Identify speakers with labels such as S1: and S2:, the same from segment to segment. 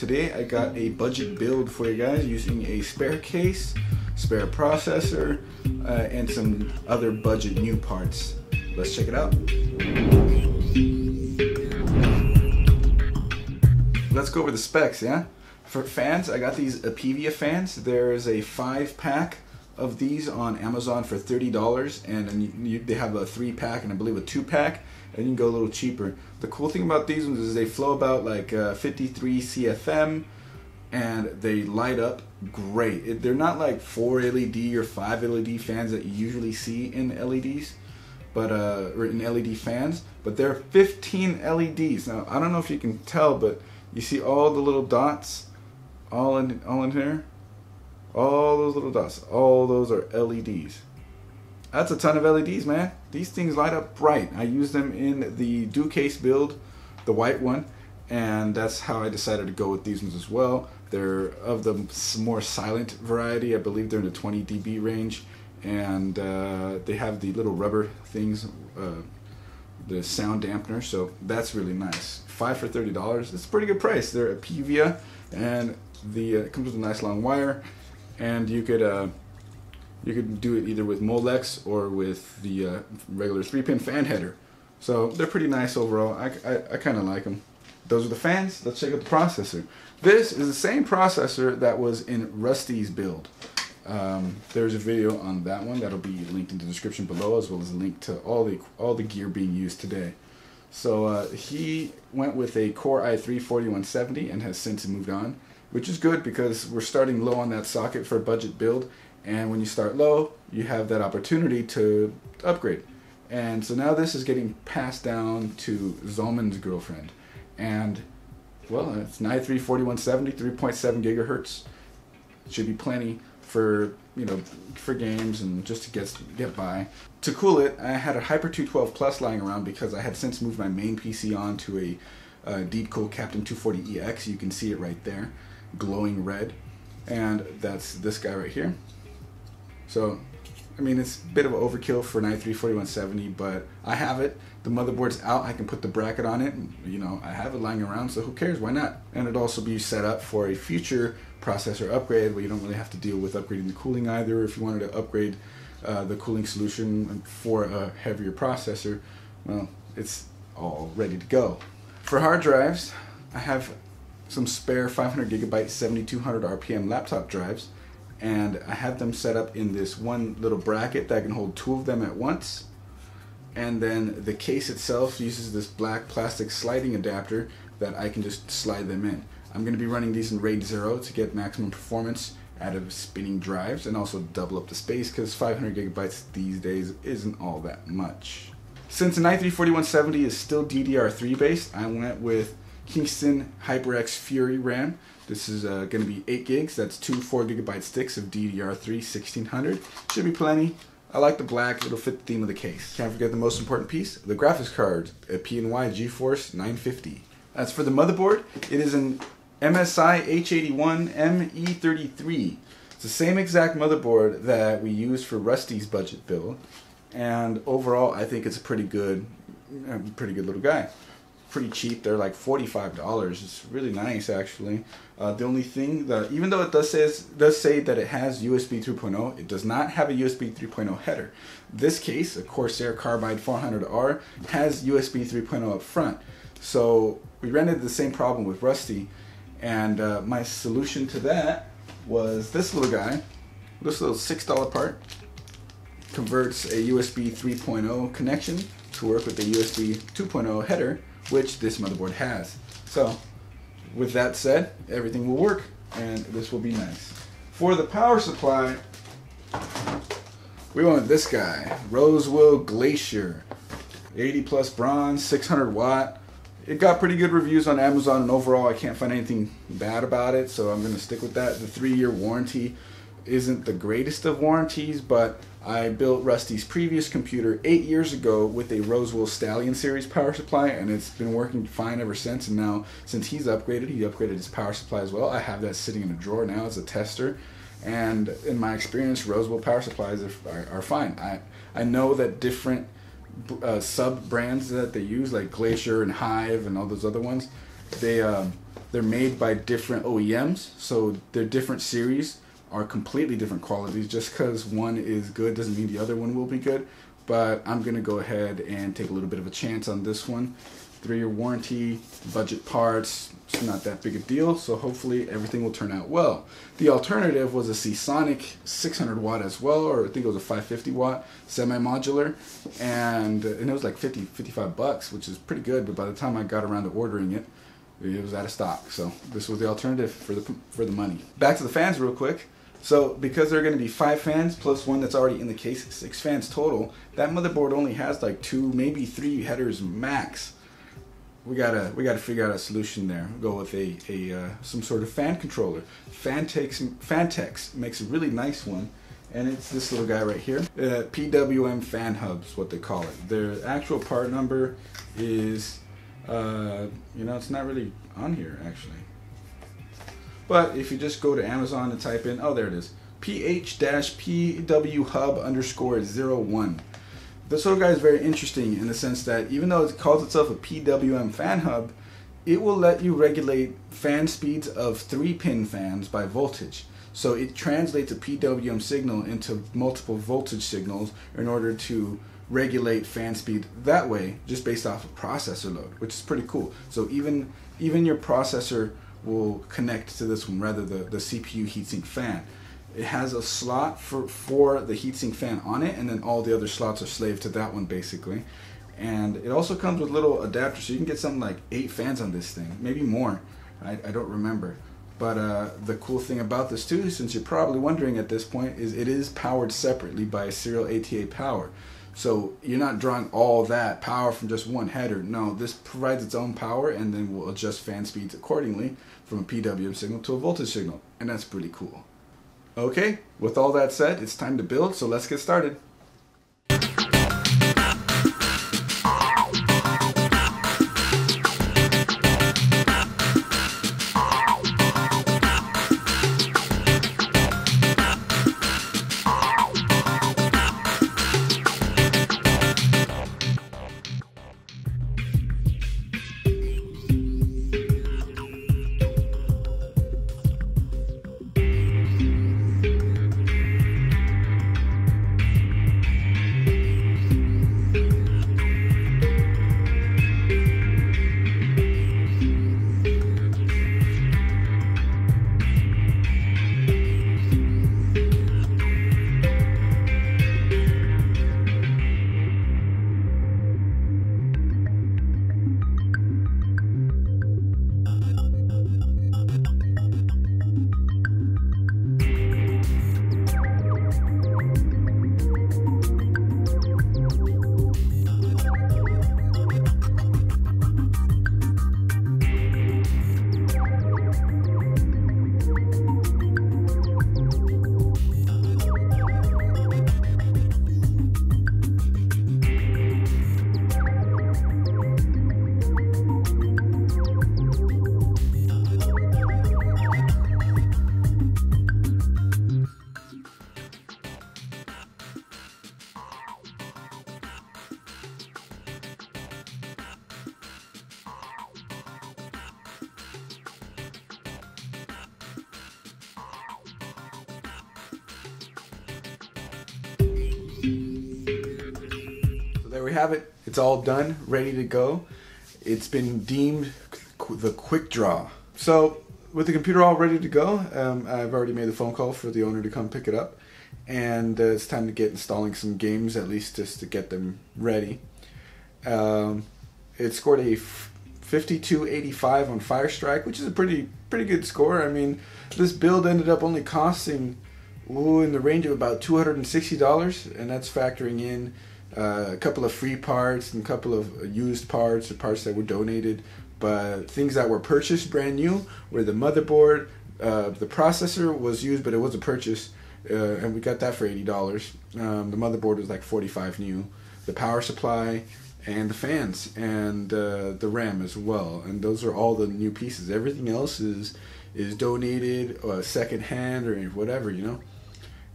S1: Today I got a budget build for you guys using a spare case, spare processor, uh, and some other budget new parts. Let's check it out. Let's go over the specs, yeah? For fans, I got these Apevia fans. There's a five pack of these on Amazon for $30 and you, they have a three pack and I believe a two pack and you can go a little cheaper. The cool thing about these ones is they flow about like uh, 53 CFM and they light up great. It, they're not like four LED or five LED fans that you usually see in LEDs, but uh, or in LED fans, but they're 15 LEDs. Now I don't know if you can tell, but you see all the little dots, all in all in here, all those little dots, all those are LEDs. That's a ton of LEDs, man. These things light up bright. I use them in the case build, the white one, and that's how I decided to go with these ones as well. They're of the more silent variety. I believe they're in the 20 dB range, and uh, they have the little rubber things, uh, the sound dampener. So that's really nice. Five for thirty dollars. It's a pretty good price. They're a Apevia, and the uh, it comes with a nice long wire, and you could uh, you could do it either with Molex or with the uh, regular three pin fan header. So they're pretty nice overall. I, I, I kind of like them. Those are the fans. Let's check out the processor. This is the same processor that was in Rusty's build. Um, there's a video on that one that'll be linked in the description below, as well as a link to all the all the gear being used today. So uh, he went with a Core i3 4170 and has since moved on, which is good because we're starting low on that socket for a budget build, and when you start low, you have that opportunity to upgrade. And so now this is getting passed down to Zolman's girlfriend. And well, it's an i3 4170, 3.7 gigahertz. Should be plenty for you know for games and just to get get by. To cool it, I had a Hyper 212 Plus lying around because I had since moved my main PC on to a uh, Deepcool Captain 240EX. You can see it right there, glowing red, and that's this guy right here. So, I mean, it's a bit of an overkill for an i3 4170, but I have it. The motherboard's out. I can put the bracket on it. And, you know, I have it lying around, so who cares? Why not? And it'd also be set up for a future processor upgrade where you don't really have to deal with upgrading the cooling either. If you wanted to upgrade uh, the cooling solution for a heavier processor, well, it's all ready to go. For hard drives, I have some spare 500 gigabyte 7200 RPM laptop drives and I have them set up in this one little bracket that can hold two of them at once. And then the case itself uses this black plastic sliding adapter that I can just slide them in. I'm going to be running these in RAID 0 to get maximum performance out of spinning drives and also double up the space because 500 gigabytes these days isn't all that much. Since an i3 4170 is still DDR3 based, I went with Kingston HyperX Fury RAM. This is uh, going to be 8 gigs. That's two 4 gigabyte sticks of DDR3 1600. Should be plenty. I like the black. It'll fit the theme of the case. Can't forget the most important piece, the graphics card, a PNY GeForce 950. As for the motherboard, it is an MSI H81M-E33. It's the same exact motherboard that we used for Rusty's budget build, and overall, I think it's a pretty good, pretty good little guy pretty cheap. They're like forty-five dollars. It's really nice, actually. Uh, the only thing that, even though it does says does say that it has USB 3.0, it does not have a USB 3.0 header. This case, a Corsair Carbide 400R, has USB 3.0 up front. So we ran into the same problem with Rusty, and uh, my solution to that was this little guy, this little six dollar part, converts a USB 3.0 connection to work with the USB 2.0 header which this motherboard has. So with that said, everything will work and this will be nice. For the power supply, we want this guy, Rosewill Glacier. 80 plus bronze, 600 watt. It got pretty good reviews on Amazon and overall I can't find anything bad about it, so I'm going to stick with that. The three year warranty isn't the greatest of warranties, but I built Rusty's previous computer eight years ago with a Rosewill Stallion series power supply, and it's been working fine ever since. And now, since he's upgraded, he upgraded his power supply as well. I have that sitting in a drawer now as a tester. And in my experience, Rosewill power supplies are, are, are fine. I, I know that different uh, sub brands that they use, like Glacier and Hive and all those other ones, they um, they're made by different OEMs, so they're different series are completely different qualities. Just because one is good doesn't mean the other one will be good. But I'm gonna go ahead and take a little bit of a chance on this one. Three-year warranty, budget parts. It's not that big a deal, so hopefully everything will turn out well. The alternative was a Seasonic 600 watt as well, or I think it was a 550 watt semi-modular, and and it was like 50, 55 bucks, which is pretty good. But by the time I got around to ordering it, it was out of stock. So this was the alternative for the for the money. Back to the fans real quick. So because there are going to be five fans plus one that's already in the case, six fans total. That motherboard only has like two, maybe three headers max. We gotta we gotta figure out a solution there. Go with a a uh, some sort of fan controller. Fantex Phanteks makes a really nice one, and it's this little guy right here. Uh, PWM Fan Hubs, what they call it. Their actual part number is, uh, you know, it's not really on here actually. But if you just go to Amazon and type in, oh, there it is, ph-pw hub underscore zero one. This little guy is very interesting in the sense that even though it calls itself a PWM fan hub, it will let you regulate fan speeds of three pin fans by voltage. So it translates a PWM signal into multiple voltage signals in order to regulate fan speed that way, just based off of processor load, which is pretty cool. So even even your processor will connect to this one, rather the, the CPU heatsink fan. It has a slot for, for the heatsink fan on it, and then all the other slots are slave to that one basically. And it also comes with little adapters, so you can get something like eight fans on this thing, maybe more. I, I don't remember. But uh, the cool thing about this too, since you're probably wondering at this point, is it is powered separately by a serial ATA power. So you're not drawing all that power from just one header. No, this provides its own power and then will adjust fan speeds accordingly from a PWM signal to a voltage signal. And that's pretty cool. Okay, with all that said, it's time to build, so let's get started. There we have it. It's all done, ready to go. It's been deemed the quick draw. So, with the computer all ready to go, um, I've already made the phone call for the owner to come pick it up. And uh, it's time to get installing some games, at least just to get them ready. Um, it scored a f- 5285 on Firestrike, which is a pretty pretty good score. I mean, this build ended up only costing ooh, in the range of about $260, and that's factoring in uh, a couple of free parts and a couple of used parts or parts that were donated. But things that were purchased brand new were the motherboard, uh, the processor was used, but it was a purchase, uh, and we got that for eighty dollars. Um, the motherboard was like forty five new. The power supply and the fans and uh, the RAM as well, and those are all the new pieces. Everything else is is donated second hand or whatever, you know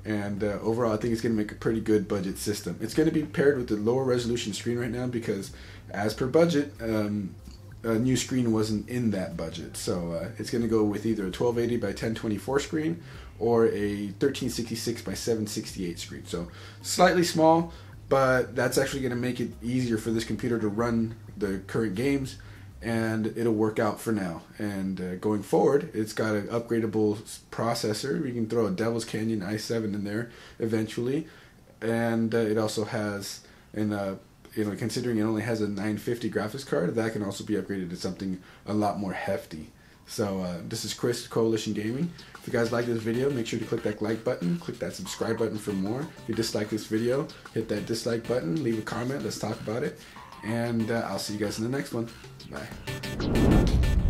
S1: and uh, overall i think it's going to make a pretty good budget system it's going to be paired with the lower resolution screen right now because as per budget um, a new screen wasn't in that budget. So uh, it's going to go with either a 1280 by 1024 screen or a 1366 by 768 screen. So slightly small, but that's actually going to make it easier for this computer to run the current games and it'll work out for now. And uh, going forward, it's got an upgradable processor. We can throw a Devil's Canyon i7 in there eventually, and uh, it also has an uh, you know considering it only has a 950 graphics card, that can also be upgraded to something a lot more hefty. So uh, this is Chris Coalition Gaming. If you guys like this video, make sure to click that like button, click that subscribe button for more. If you dislike this video, hit that dislike button, leave a comment, let's talk about it. And uh, I'll see you guys in the next one. Bye.